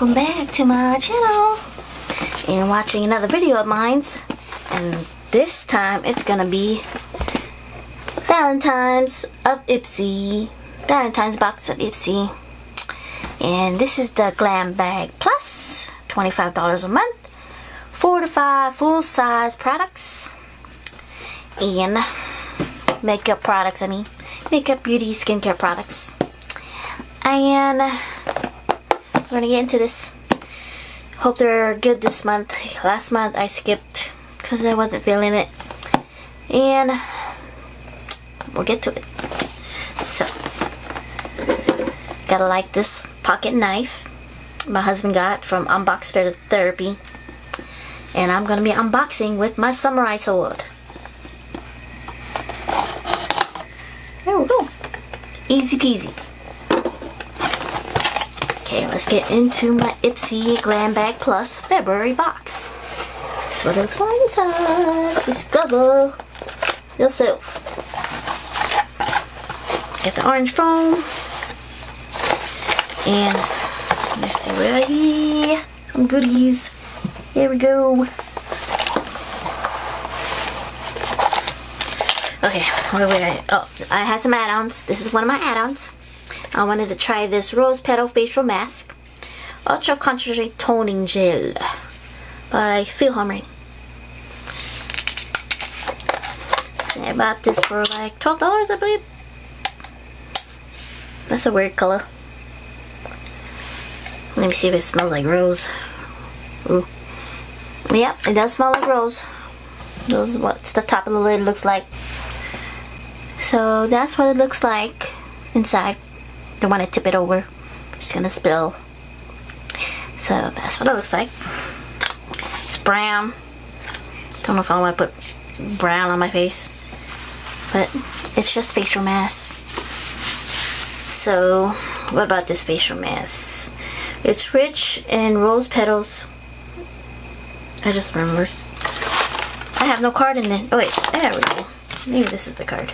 Welcome back to my channel. And watching another video of mine and this time it's gonna be Valentine's of Ipsy. Valentine's box of Ipsy. And this is the Glam Bag Plus $25 a month. 4 to 5 full-size products. And makeup products I mean. Makeup beauty skincare products. And we're gonna get into this. Hope they're good this month. Last month I skipped because I wasn't feeling it. And we'll get to it. So gotta like this pocket knife my husband got from Unbox Therapy. And I'm gonna be unboxing with my samurai sword. There we go. Easy peasy Okay, let's get into my Ipsy Glam Bag Plus February box. That's what it looks like inside. Google yourself. Get the orange foam. And let's see what I here. Some goodies. Here we go. Okay, wait, wait, wait. Oh, I had some add-ons. This is one of my add-ons. I wanted to try this Rose Petal Facial Mask Ultra Concentrate Toning Gel by Philharmony. So I bought this for like $12 I believe. That's a weird color. Let me see if it smells like rose. Ooh. Yep, it does smell like rose. This is what the top of the lid looks like. So that's what it looks like inside. Don't want to tip it over. It's gonna spill. So that's what it looks like. It's brown. Don't know if I want to put brown on my face. But it's just facial mask. So what about this facial mask? It's rich in rose petals. I just remembered. I have no card in it. Oh wait, there we go. Maybe this is the card.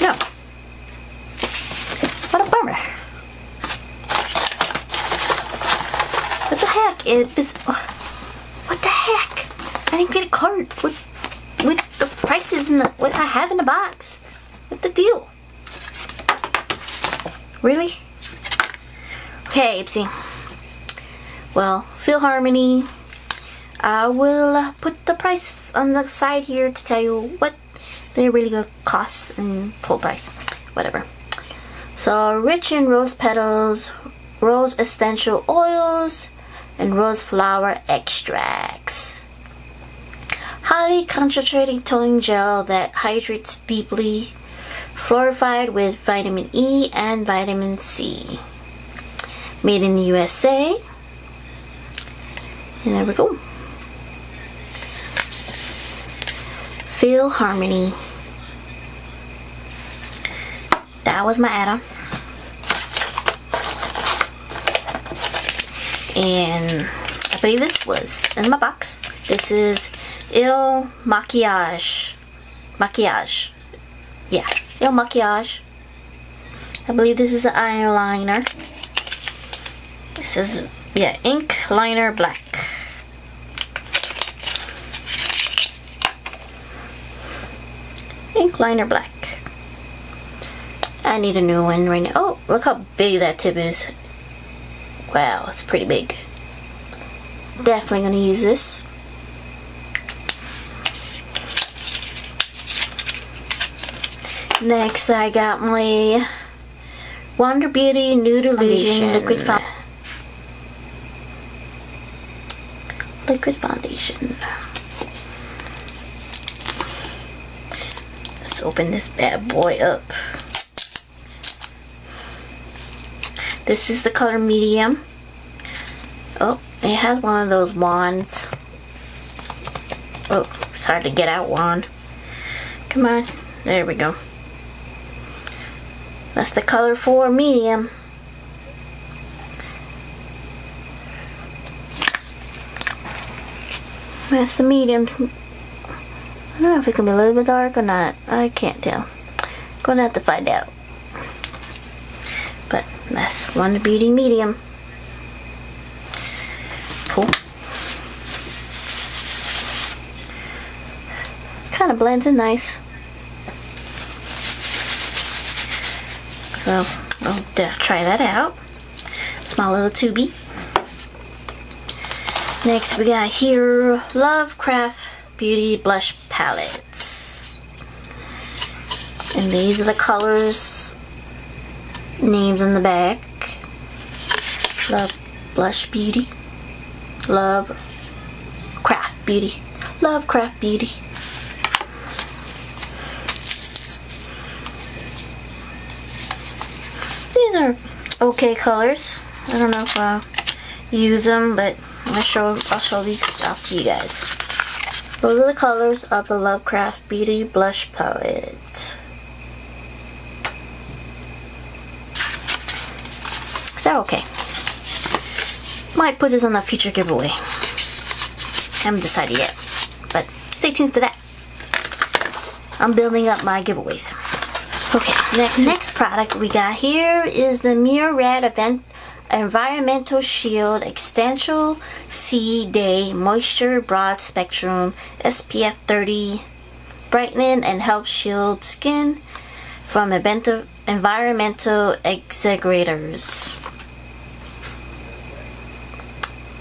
No, what a bummer. What the heck? It is. Oh, what the heck? I didn't get a card with with the prices and the what I have in the box. What the deal? Really? Okay, Ipsy. Well, Philharmony. I will uh, put the price on the side here to tell you what they really cost and full price. Whatever. So rich in rose petals, rose essential oils, and rose flower extracts. Highly concentrated toning gel that hydrates deeply, fluorified with vitamin E and vitamin C. Made in the USA. And there we go. Feel Harmony. that was my add-on. And I believe this was in my box. This is Il Makiage. Makiage. Yeah, Il Makiage. I believe this is an eyeliner. This is, yeah, ink liner black. Ink liner black. I need a new one right now. Oh, look how big that tip is. Wow, it's pretty big. Definitely gonna use this. Next, I got my Wander Beauty Nude Illusion Liquid Foundation. Liquid Foundation. Let's open this bad boy up. This is the color medium. Oh, it has one of those wands. Oh, it's hard to get out wand. Come on. There we go. That's the color for medium. That's the medium. I don't know if it can be a little bit dark or not. I can't tell. Gonna have to find out. That's Wander Beauty Medium. Cool. Kind of blends in nice. So I'll try that out. Small little tubey. Next we got here Lovecraft Beauty Blush Palettes. And these are the colors, names on the back. Love Blush Beauty. Love Craft Beauty. Love Craft Beauty. These are okay colors. I don't know if I'll use them, but I'm gonna show I'll show these off to you guys. Those are the colors of the Lovecraft Beauty Blush Palette. They're okay. Might put this on a future giveaway. Haven't decided yet, but stay tuned for that. I'm building up my giveaways. Okay, next mm-hmm. next product we got here is the Murad Event Environmental Shield Extension C Day Moisture Broad Spectrum SPF 30 Brightening and helps shield skin from environmental exaggerators.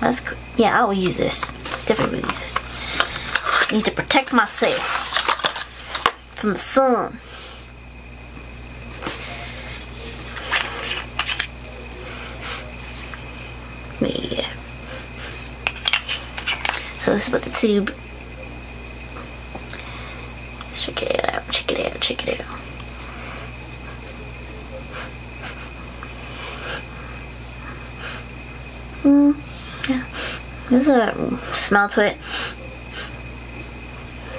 That's cool. yeah, I will use this. Definitely use this. I need to protect myself from the sun. Yeah. So this is what the tube. Check it out, check it out, check it out. Hmm. There's a smell to it.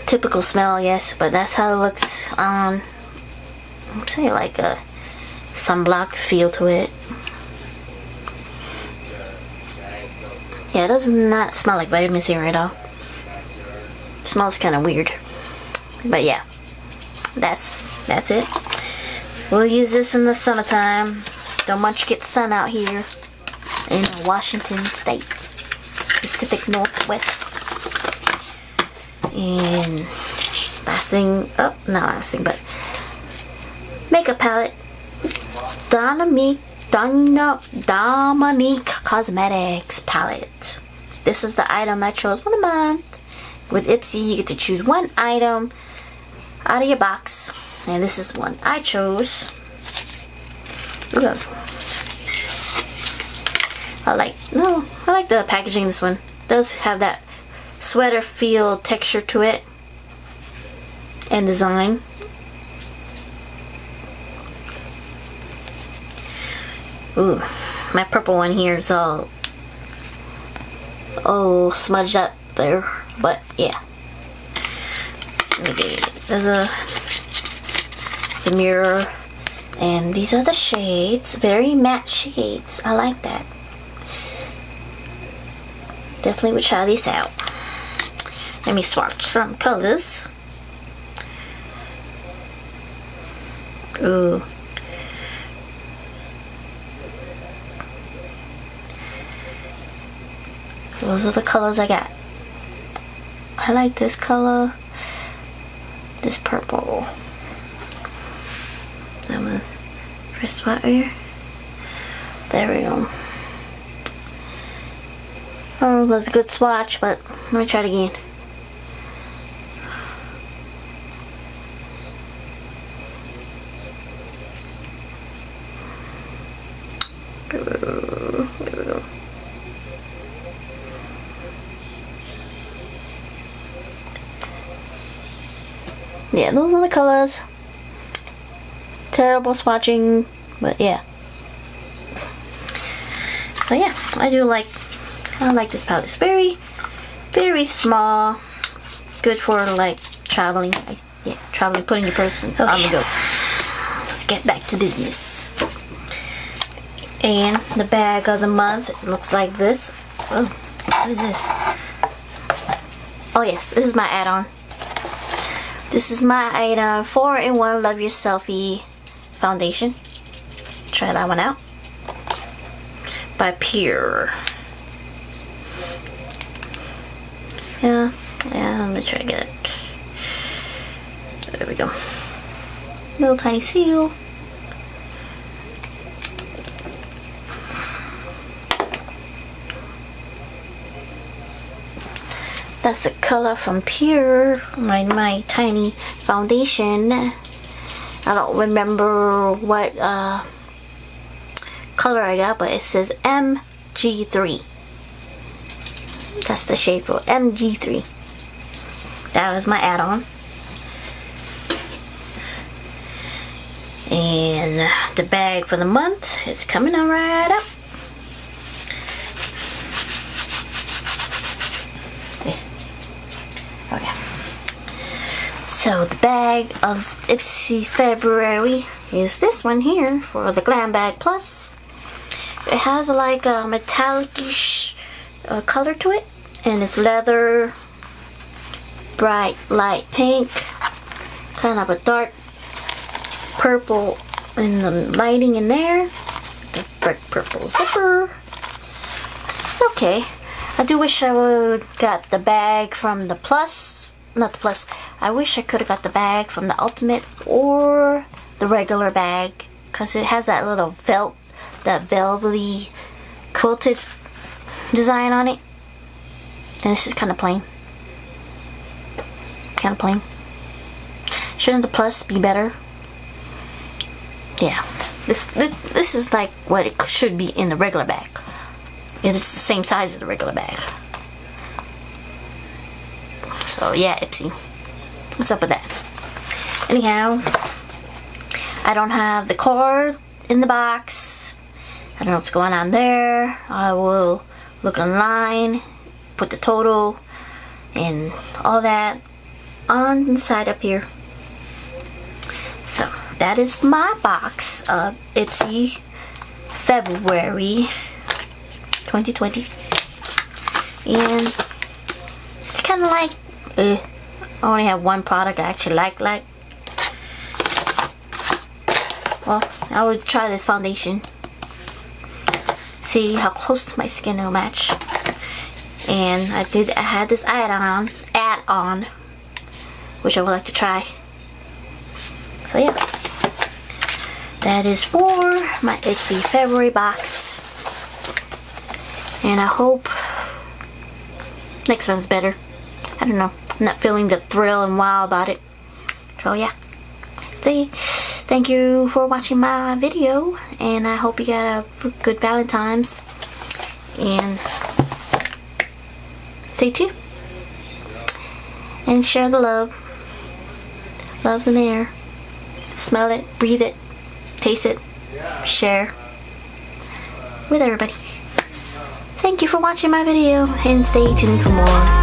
Typical smell, yes, but that's how it looks on, um, say like a sunblock feel to it. Yeah, it does not smell like vitamin C at all. It smells kind of weird. But yeah, that's that's it. We'll use this in the summertime. Don't much get sun out here in Washington State, Pacific Northwest. And last thing, oh, not last thing, but makeup palette. Dominique, Dominique Cosmetics palette. This is the item I chose for the month. With Ipsy, you get to choose one item out of your box. And this is one I chose. Look I like no, I like the packaging this one. It does have that sweater feel texture to it and design. Ooh, my purple one here is all oh smudged up there, but yeah. There's a uh, the mirror and these are the shades very matte shades I like that Definitely would try this out. Let me swatch some colors. Ooh. Those are the colors I got. I like this color. This purple. That was first here. There we go. Oh, that's a good swatch, but let me try it again. Yeah, those are the colors. Terrible swatching, but yeah. So yeah, I do like I like this palette. It's very, very small. Good for like traveling. Yeah, traveling, putting your person okay. on the go. Let's get back to business. And the bag of the month looks like this. Oh, what is this? Oh yes, this is my add-on. This is my item 4-in-1 Love Your Selfie foundation. Try that one out. by Pure. Yeah, yeah, I'm gonna try to get it. There we go. Little tiny seal. That's the color from Pure, my, my tiny foundation. I don't remember what uh, color I got, but it says MG3. That's the for MG3. That was my add-on. And the bag for the month is coming on right up. Okay. So the bag of Ipsy's February is this one here for the Glam Bag Plus. It has like a metallic uh, color to it and it's leather, bright light pink, kind of a dark purple in the lighting in there, the bright purple zipper. It's okay. I do wish I would got the bag from the plus, not the plus. I wish I could have got the bag from the ultimate or the regular bag because it has that little felt, that velvety quilted design on it. And this is kind of plain. Kind of plain. Shouldn't the plus be better? Yeah. This, this, this is like what it should be in the regular bag. It's the same size as the regular bag. So yeah, Ipsy. What's up with that? Anyhow, I don't have the card in the box. I don't know what's going on there. I will look online put the total and all that on the side up here. So that is my box of Ipsy February 2020. And it's kind of like, uh, I only have one product I actually like, like. Well, I would try this foundation. See how close to my skin it'll match and I did I had this add-on add-on which I would like to try. So yeah. That is for my Ipsy February box. And I hope next one's better. I don't know. I'm not feeling the thrill and wow about it. So yeah. See thank you for watching my video and I hope you got a good Valentine's. And stay tuned and share the love. Love's in the air. Smell it, breathe it, taste it, share with everybody. Thank you for watching my video and stay tuned for more.